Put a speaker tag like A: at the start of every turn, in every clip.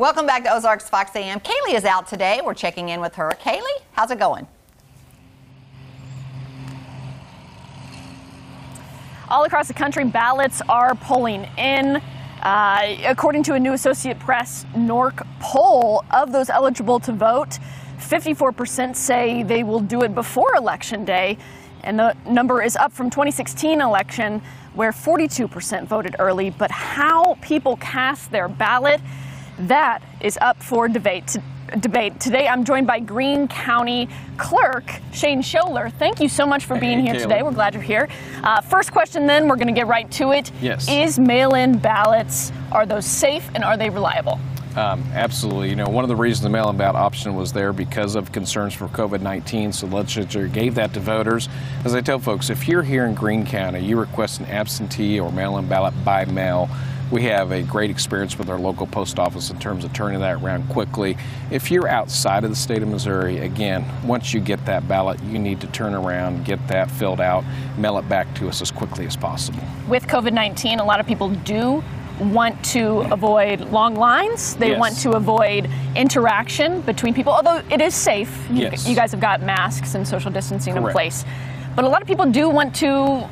A: Welcome back to Ozarks Fox AM. Kallie is out today. We're checking in with her. Kallie, how's it going?
B: All across the country, ballots are pulling in. Uh, according to a new Associate Press NORC poll, of those eligible to vote, 54% say they will do it before Election Day. And the number is up from 2016 election, where 42% voted early. But how people cast their ballot that is up for debate. Debate today. I'm joined by Greene County Clerk Shane Schoeller. Thank you so much for being
C: hey,
B: here today. We're glad you're here. Uh, first question, then we're going to get right to it.
C: Yes.
B: Is mail-in ballots are those safe and are they reliable?
C: Um, absolutely. You know, one of the reasons the mail-in ballot option was there because of concerns for COVID-19. So the legislature gave that to voters. As I tell folks, if you're here in Greene County, you request an absentee or mail-in ballot by mail. We have a great experience with our local post office in terms of turning that around quickly. If you're outside of the state of Missouri, again, once you get that ballot, you need to turn around, get that filled out, mail it back to us as quickly as possible.
B: With COVID 19, a lot of people do want to avoid long lines. They
C: Yes.
B: want to avoid interaction between people, although it is safe.
C: Yes.
B: you guys have got masks and social distancing in place. But a lot of people do want to,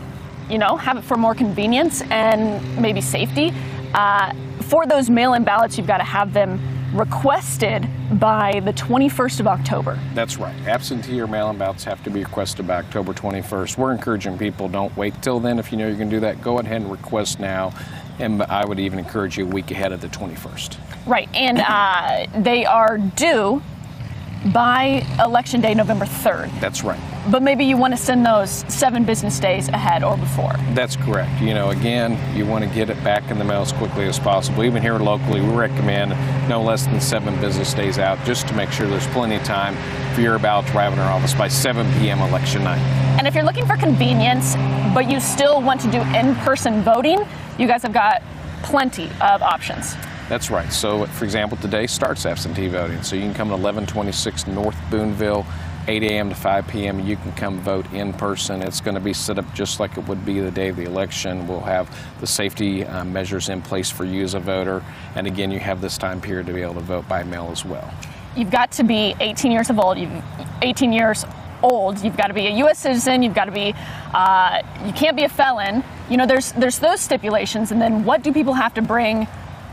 B: you know, have it for more convenience and maybe safety. Uh, for those mail in ballots, you've got to have them requested by the 21st of October.
C: That's right. Absentee or mail-in ballots have to be requested by October 21st. We're encouraging people don't wait till then. If you know you're going to do that, go ahead and request now. And I would even encourage you a week ahead of the 21st.
B: Right, and uh, they are due by Election Day, November 3rd.
C: That's right.
B: But maybe you want to send those seven business days ahead or before.
C: That's correct. You know, again, you want to get it back in the mail as quickly as possible. Even here locally, we recommend no less than seven business days out just to make sure there's plenty of time for your ballot to arrive in our office by 7 p.m. election night.
B: And if you're looking for convenience, but you still want to do in person voting, you guys have got plenty of options.
C: That's right. So, for example, today starts absentee voting. So you can come to 1126 North Boonville, 8 a.m. to 5 p.m. You can come vote in person. It's going to be set up just like it would be the day of the election. We'll have the safety uh, measures in place for you as a voter. And again, you have this time period to be able to vote by mail as well.
B: You've got to be 18 years of old. You've 18 years old. You've got to be a U.S. citizen. You've got to be. Uh, you can't be a felon. You know, there's there's those stipulations, and then what do people have to bring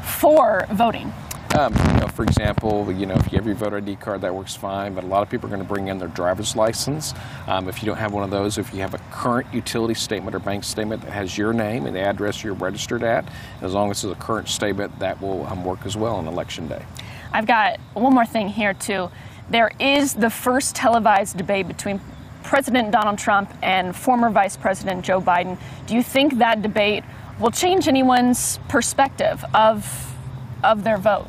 B: for voting?
C: Um, you know, for example, you know, if you have your voter ID card, that works fine. But a lot of people are going to bring in their driver's license. Um, if you don't have one of those, if you have a current utility statement or bank statement that has your name and the address you're registered at, as long as it's a current statement, that will um, work as well on election day.
B: I've got one more thing here too. There is the first televised debate between President Donald Trump and former Vice President Joe Biden. Do you think that debate will change anyone's perspective of of their vote?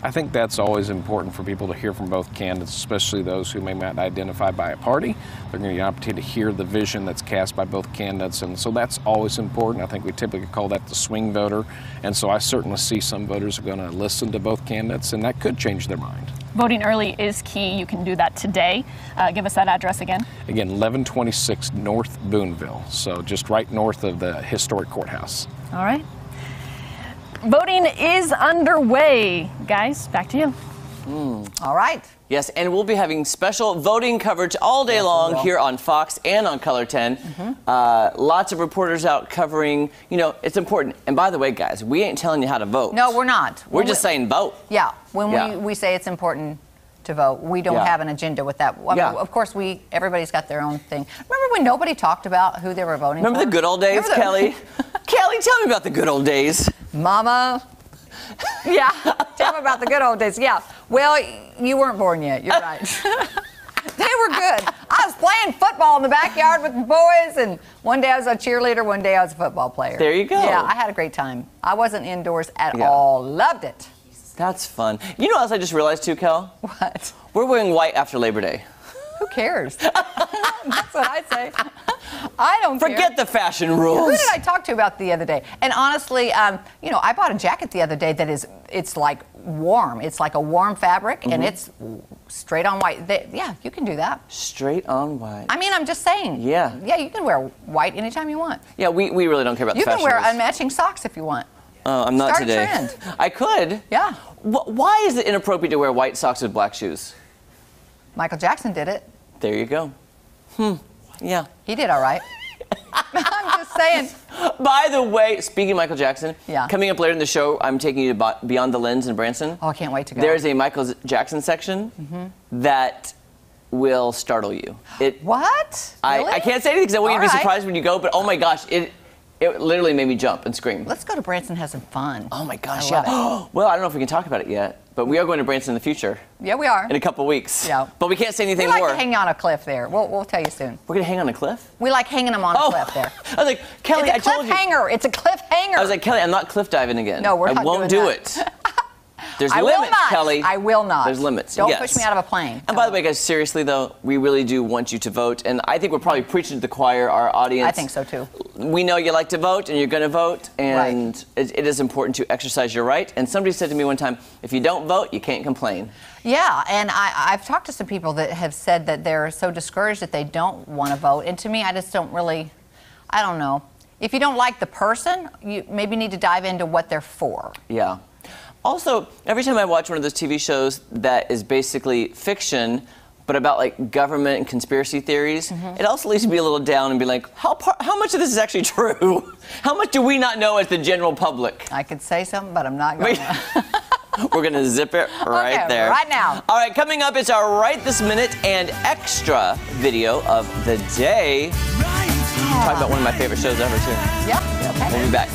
C: I think that's always important for people to hear from both candidates, especially those who may not identify by a party. They're going to get an opportunity to hear the vision that's cast by both candidates, and so that's always important. I think we typically call that the swing voter, and so I certainly see some voters are going to listen to both candidates, and that could change their mind.
B: Voting early is key. You can do that today. Uh, give us that address again.
C: Again, 1126 North Boonville, so just right north of the historic courthouse.
B: All right. Voting is underway. Guys, back to you.
A: All right.
D: Yes, and we'll be having special voting coverage all day long here on Fox and on KOLR 10.
A: Mm-hmm.
D: Uh, lots of reporters out covering. You know, it's important. And by the way, guys, we ain't telling you how to vote.
A: No, we're not.
D: We're
A: When
D: just
A: we-
D: saying vote.
A: Yeah, when
D: Yeah.
A: we, we say it's important to vote, we don't
D: Yeah.
A: have an agenda with that. I mean,
D: Yeah.
A: Of course, we everybody's got their own thing. Remember when nobody talked about who they were voting for?
D: Remember
A: for?
D: the good old days,
A: Remember the-
D: Kelly? Kelly, tell me about the good old days.
A: Mama. Yeah, tell me about the good old days. Yeah. Well, you weren't born yet. You're right. they were good. I was playing football in the backyard with the boys, and one day I was a cheerleader, one day I was a football player.
D: There you go.
A: Yeah, I had a great time. I wasn't indoors at
D: Yeah.
A: all. Loved it.
D: That's fun. You know what else I just realized too, Kel?
A: What?
D: We're wearing white after Labor Day.
A: Who cares? That's what I say. I don't care.
D: Forget the fashion rules.
A: Who did I talk to about the other day? And honestly, um, you know, I bought a jacket the other day that is, it's like warm. It's like a warm fabric, and
D: Mm-hmm.
A: it's straight on white. They, yeah, you can do that.
D: Straight on white.
A: I mean, I'm just saying.
D: Yeah.
A: Yeah, you can wear white anytime you want.
D: yeah, we, we really don't care about
A: You
D: the
A: can
D: fashion
A: wear
D: rules.
A: unmatching socks if you want.
D: Uh, I'm not
A: Start
D: today.
A: trend.
D: I could.
A: Yeah.
D: Wh- Why is it inappropriate to wear white socks with black shoes?
A: Michael Jackson did it.
D: There you go. Hmm. Yeah.
A: He did all right. I'm just saying.
D: By the way, speaking of Michael Jackson,
A: Yeah.
D: coming up later in the show, I'm taking you to Beyond the Lens in Branson.
A: Oh, I can't wait to go.
D: There's a Michael Jackson section
A: Mm-hmm.
D: that will startle you. It.
A: what?
D: I,
A: Really?
D: I can't say anything because I want you to be
A: right.
D: surprised when you go. But oh my gosh, it it literally made me jump and scream.
A: Let's go to Branson and have some fun.
D: Oh my gosh,
A: I
D: yeah. well, I don't know if we can talk about it yet, but we are going to Branson in the future
A: Yeah, we are.
D: in a couple weeks.
A: Yeah.
D: But we can't say anything more.
A: we like
D: more.
A: to hang on a cliff there. We'll, we'll tell you soon.
D: We're gonna hang on a cliff.
A: We like hanging them on a
D: Oh,
A: cliff there.
D: I was like, Kelly,
A: it's a
D: I told you.
A: cliffhanger. It's a cliffhanger.
D: I was like, Kelly, I'm not cliff diving again.
A: No, we're
D: I
A: not
D: won't
A: doing
D: do
A: that.
D: it. There's
A: I
D: limits,
A: will not.
D: Kelly.
A: I will not.
D: There's limits.
A: Don't
D: yes.
A: push me out of a plane.
D: And by the way, guys, seriously though, we really do want you to vote, and I think we're probably preaching to the choir, our audience.
A: I think so too.
D: We know you like to vote, and you're going to vote, and it, it is important to exercise your right. And somebody said to me one time, if you don't vote, you can't complain.
A: Yeah, and I, I've talked to some people that have said that they're so discouraged that they don't want to vote. And to me, I just don't really, I don't know. If you don't like the person, you maybe need to dive into what they're for.
D: Yeah. Also, every time I watch one of those TV shows that is basically fiction, but about like government and conspiracy theories,
A: Mm-hmm.
D: it also leaves me a little down and be like, how par- how much of this is actually true? how much do we not know as the general public?
A: I could say something, but I'm not going to.
D: We're gonna zip it right
A: Okay,
D: there.
A: right now.
D: All right, coming up it's our right this minute and extra video of the day. Talk about one of my favorite shows ever too.
A: yeah, okay.
D: We'll be back.